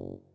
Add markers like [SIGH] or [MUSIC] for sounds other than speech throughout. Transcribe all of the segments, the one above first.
Oh.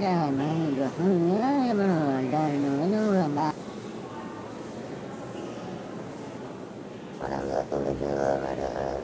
Thank [LAUGHS] you.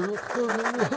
ずっと。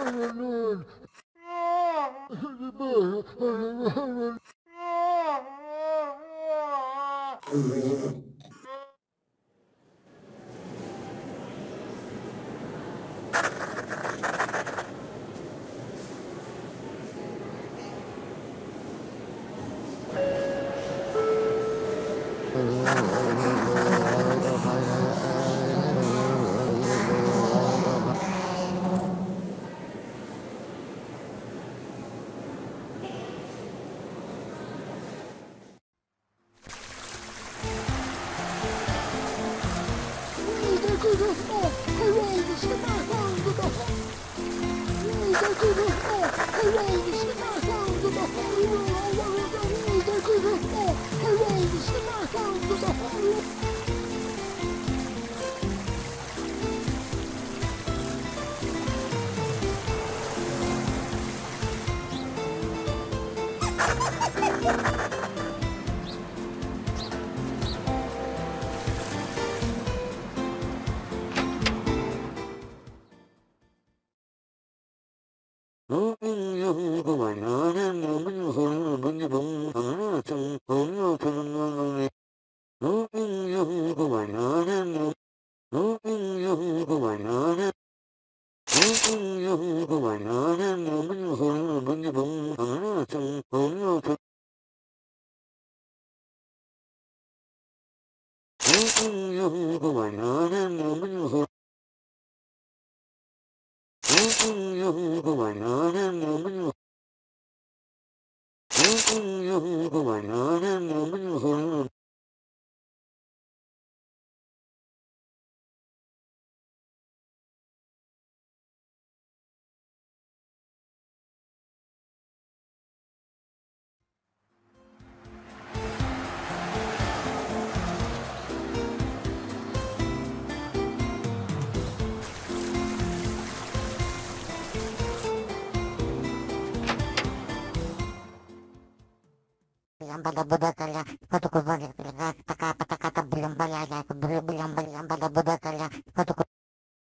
бада бада каля, хату кузали, бля, така патака та блям баля, бля, бля, бля, бля, бада бада каля, хату кузали,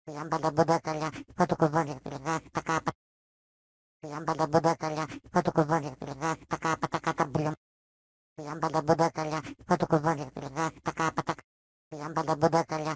бля, бада бада каля, хату кузали, бля, така пат, бля, бада бада каля, хату кузали, бля, така патака та блям, бля, бада бада каля, хату кузали, бля, така патак, бля, бада бада каля,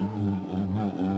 oh no, oh no, oh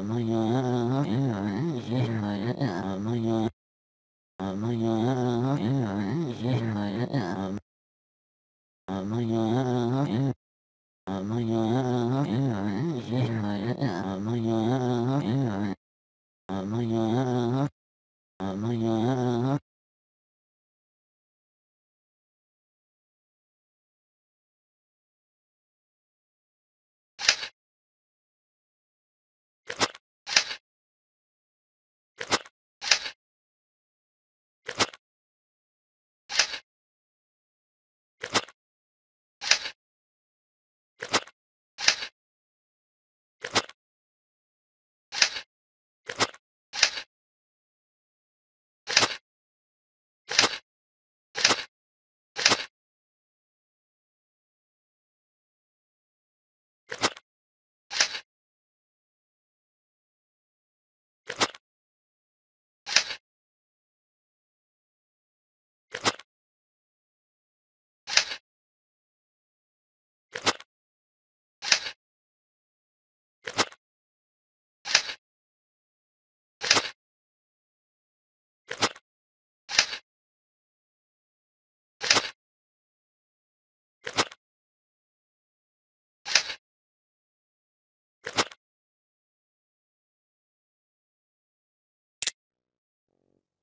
aman ya.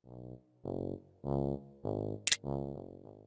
Oh, oh, oh, oh.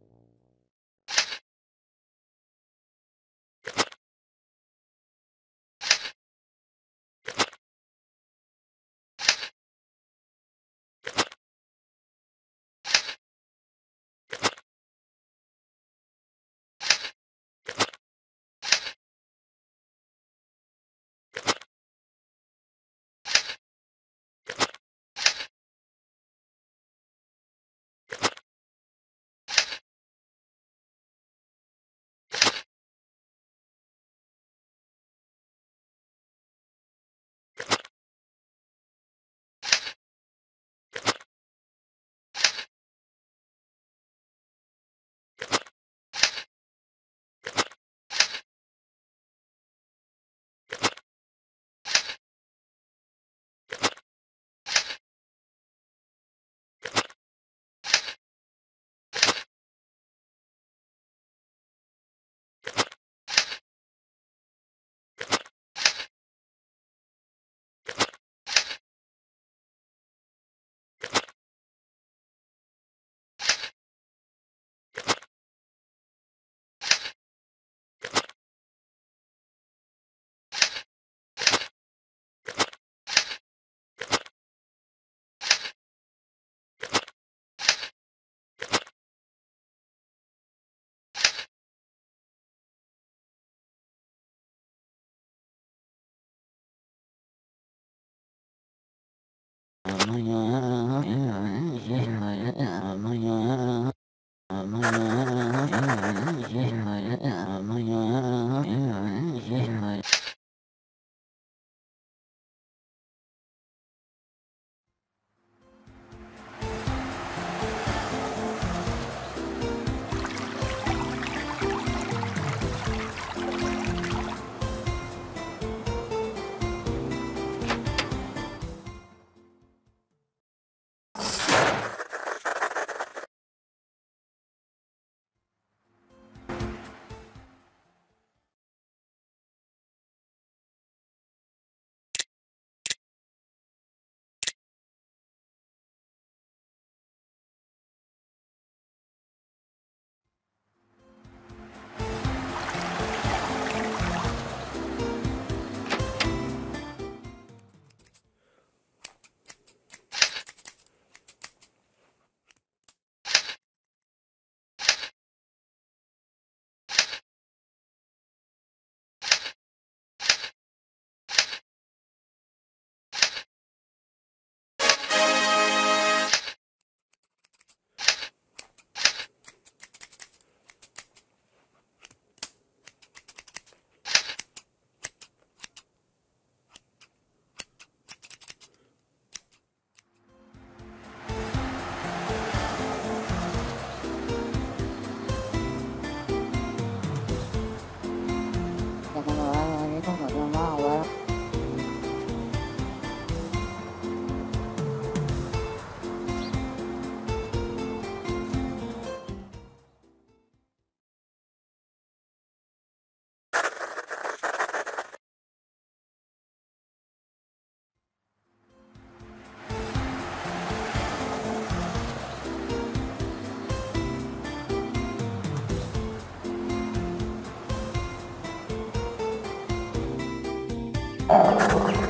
何もしてない。Oh,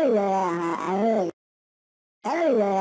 everywhere I, I really, everywhere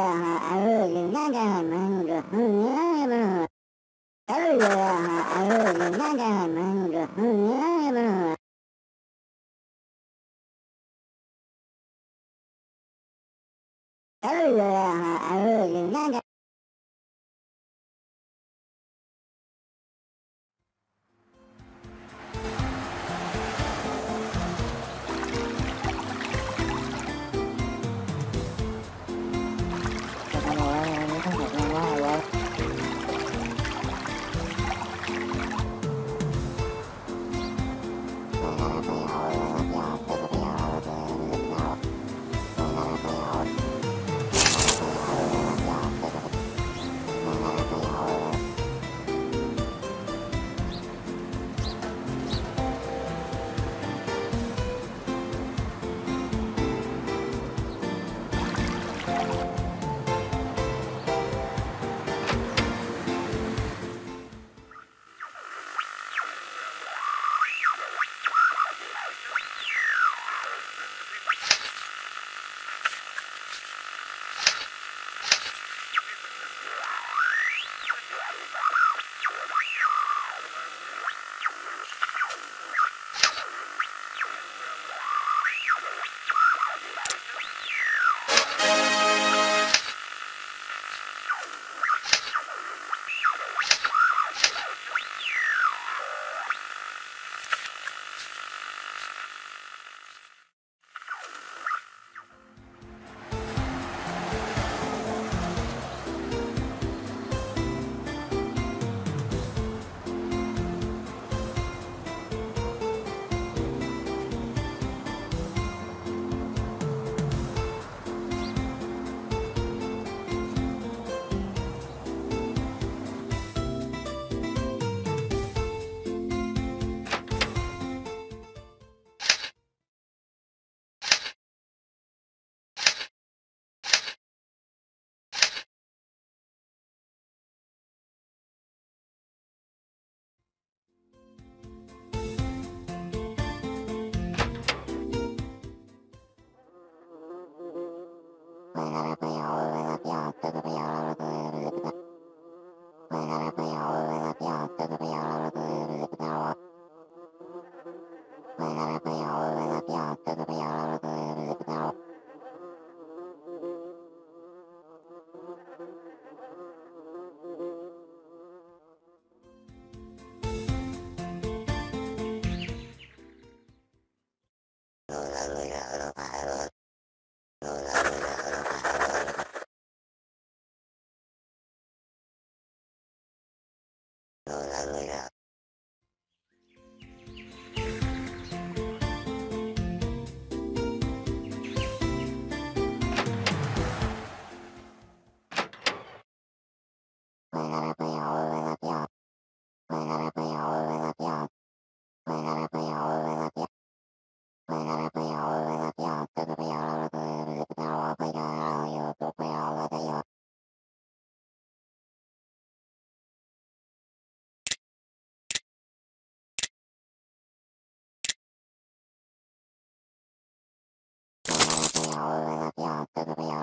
over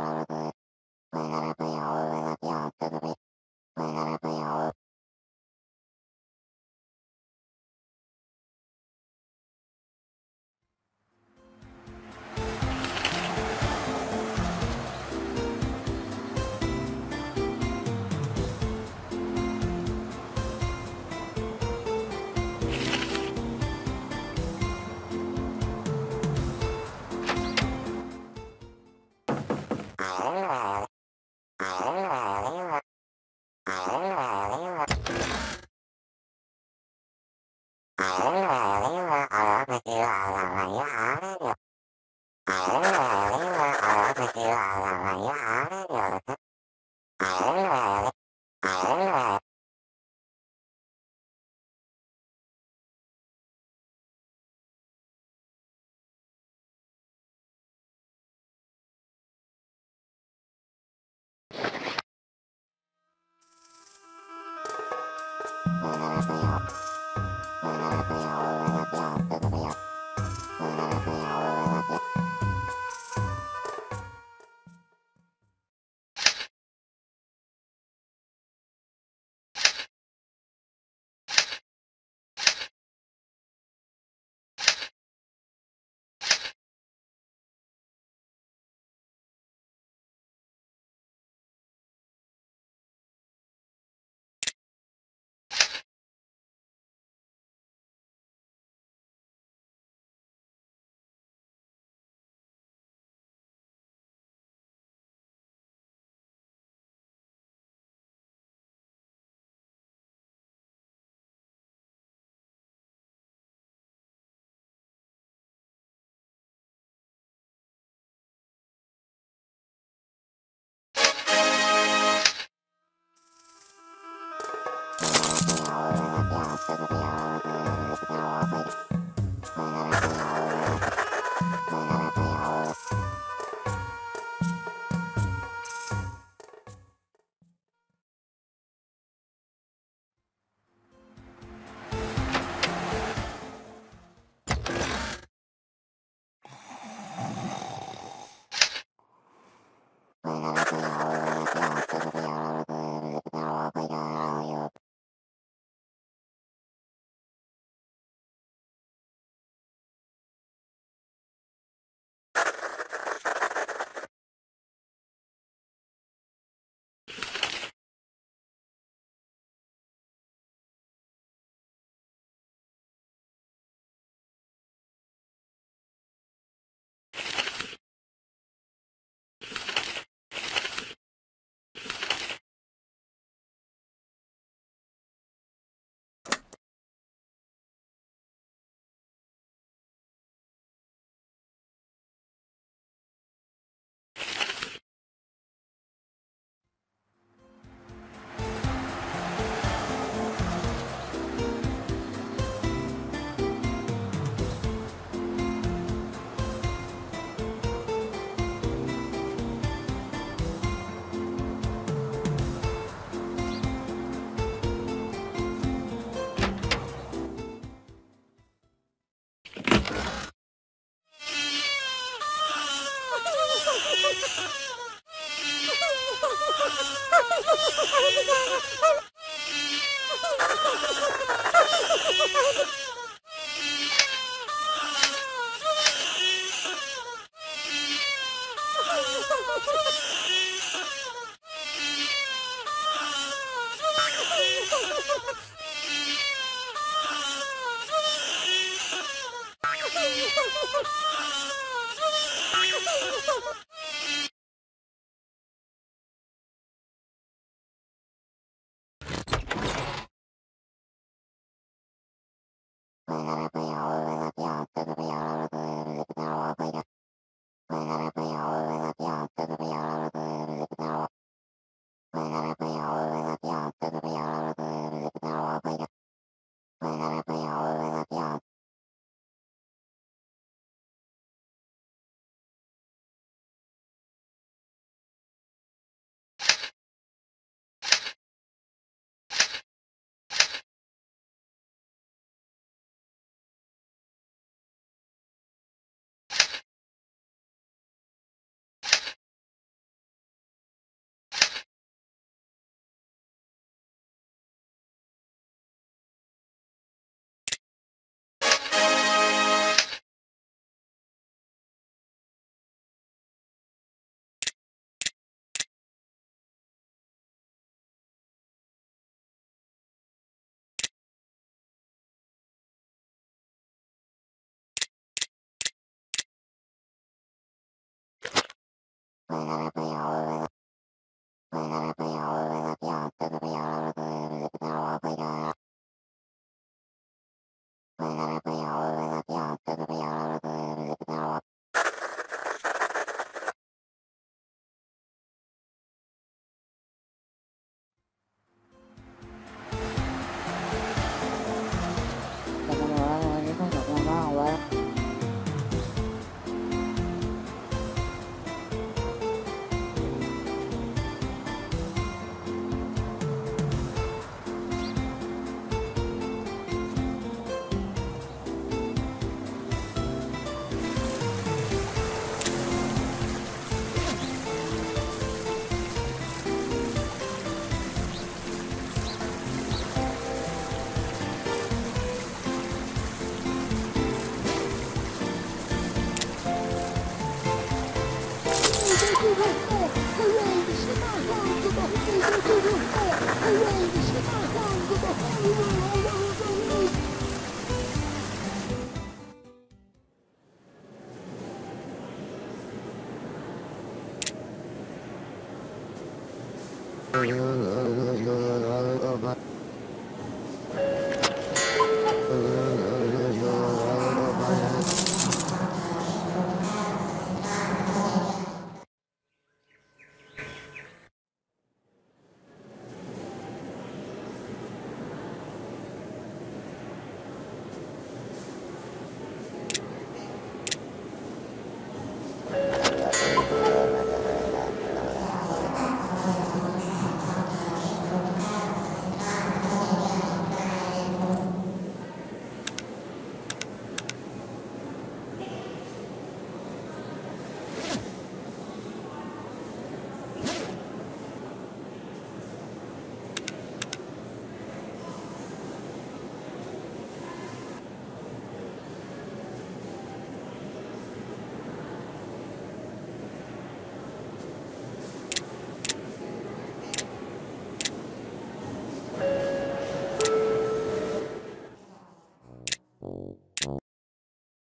やするよ Bye.